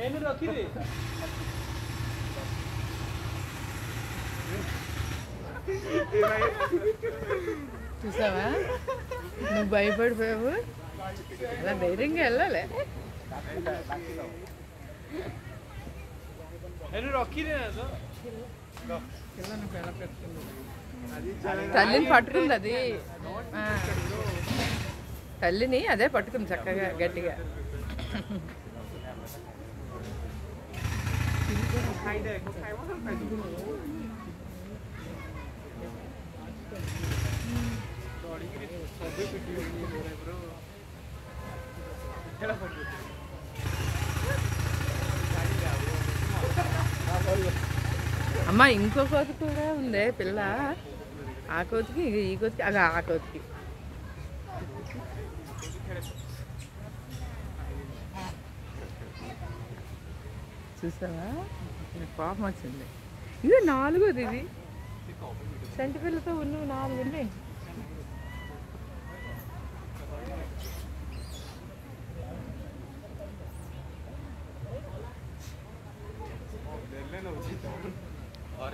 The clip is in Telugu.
ಏನು ರೊಕ್ಕಿರಿ చూసావా? నువ్వు భయపడిపోయావు. అలా ధైర్యంగా వెళ్ళాలి. తల్లిని పట్టుకుంది అది. తల్లిని అదే పట్టుకుంది చక్కగా గట్టిగా. అమ్మ ఇంకో కోతి కూడా ఉందే పిల్ల. ఆ కోతికి ఈ కోతికి అగ ఆ కోతికి. చూసావా? పాపం వచ్చింది. ఇది నాలుగోది ఇది. సంటి పిల్లతో ఉన్నవి నాలుగు ఉన్నాయి और